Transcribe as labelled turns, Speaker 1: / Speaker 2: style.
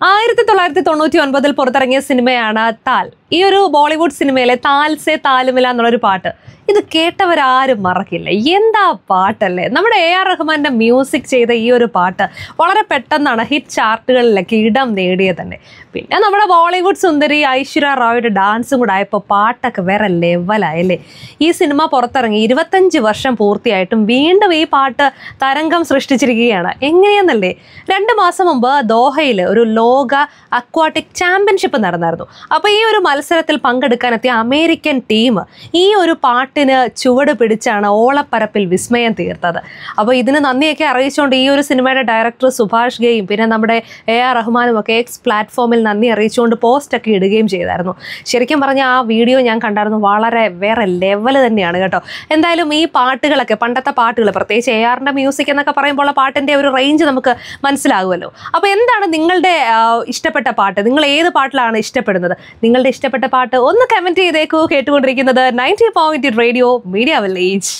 Speaker 1: ആയിരത്തി തൊള്ളായിരത്തി തൊണ്ണൂറ്റി ഒൻപതിൽ പുറത്തിറങ്ങിയ സിനിമയാണ് താൽ. ഈ ഒരു ബോളിവുഡ് സിനിമയിലെ താൽസേ താലുമില എന്നുള്ളൊരു പാട്ട് ഇത് കേട്ടവരാരും മറക്കില്ല. എന്താ പാട്ടല്ലേ? നമ്മുടെ എ ആർ റഹ്മാന്റെ മ്യൂസിക് ചെയ്ത ഈ ഒരു പാട്ട് വളരെ പെട്ടെന്നാണ് ഹിറ്റ് ചാർട്ടുകളിലൊക്കെ ഇടം നേടിയത് തന്നെ. പിന്നെ നമ്മുടെ ബോളിവുഡ് സുന്ദരി ഐശ്വര്യ റായുടെ ഡാൻസും കൂടെ ആയപ്പോൾ പാട്ടൊക്കെ വേറെ ലെവലായല്ലേ ഈ സിനിമ പുറത്തിറങ്ങി ഇരുപത്തഞ്ച് വർഷം പൂർത്തിയായിട്ടും വീണ്ടും ഈ പാട്ട് തരംഗം സൃഷ്ടിച്ചിരിക്കുകയാണ്. എങ്ങനെയെന്നല്ലേ? രണ്ട് മാസം മുമ്പ് ദോഹയിൽ ഒരു ലോക അക്വാട്ടിക് ചാമ്പ്യൻഷിപ്പ് നടന്നായിരുന്നു. അപ്പോൾ ഈ ഒരു മത്സരത്തിൽ പങ്കെടുക്കാനെത്തിയ അമേരിക്കൻ ടീം ഈ ഒരു പാട്ടിന് ചുവട് പിടിച്ചാണ് ഓളപ്പരപ്പിൽ വിസ്മയം തീർത്തത്. അപ്പോൾ ഇതിന് നന്ദിയൊക്കെ അറിയിച്ചുകൊണ്ട് ഈ ഒരു സിനിമയുടെ ഡയറക്ടർ സുഭാഷ് ഗെയും പിന്നെ നമ്മുടെ എ ആർ റഹ്മാനും ഒക്കെ എക്സ് പ്ലാറ്റ്ഫോമിൽ നന്ദി അറിയിച്ചുകൊണ്ട് പോസ്റ്റൊക്കെ ഇടുകയും ചെയ്തായിരുന്നു. ശരിക്കും പറഞ്ഞാൽ ആ വീഡിയോ ഞാൻ കണ്ടായിരുന്നു വളരെ വേറെ ലെവൽ തന്നെയാണ് കേട്ടോ. എന്തായാലും ഈ പാട്ടുകളൊക്കെ പണ്ടത്തെ പാട്ടുകൾ പ്രത്യേകിച്ച് എ ആറിന്റെ മ്യൂസിക് എന്നൊക്കെ പറയുമ്പോൾ പാട്ടിന്റെ ഒരു റേഞ്ച് നമുക്ക് മനസ്സിലാകുമല്ലോ. അപ്പോൾ എന്താണ് നിങ്ങളുടെ ഇഷ്ടപ്പെട്ട പാട്ട്? നിങ്ങൾ ഏത് പാട്ടിലാണ് ഇഷ്ടപ്പെടുന്നത്? നിങ്ങളുടെ ഇഷ്ടപ്പെട്ട പാട്ട് ഒന്ന് കമന്റ് ചെയ്തേക്കൂ. കേട്ടുകൊണ്ടിരിക്കുന്നത് ninety point radio media village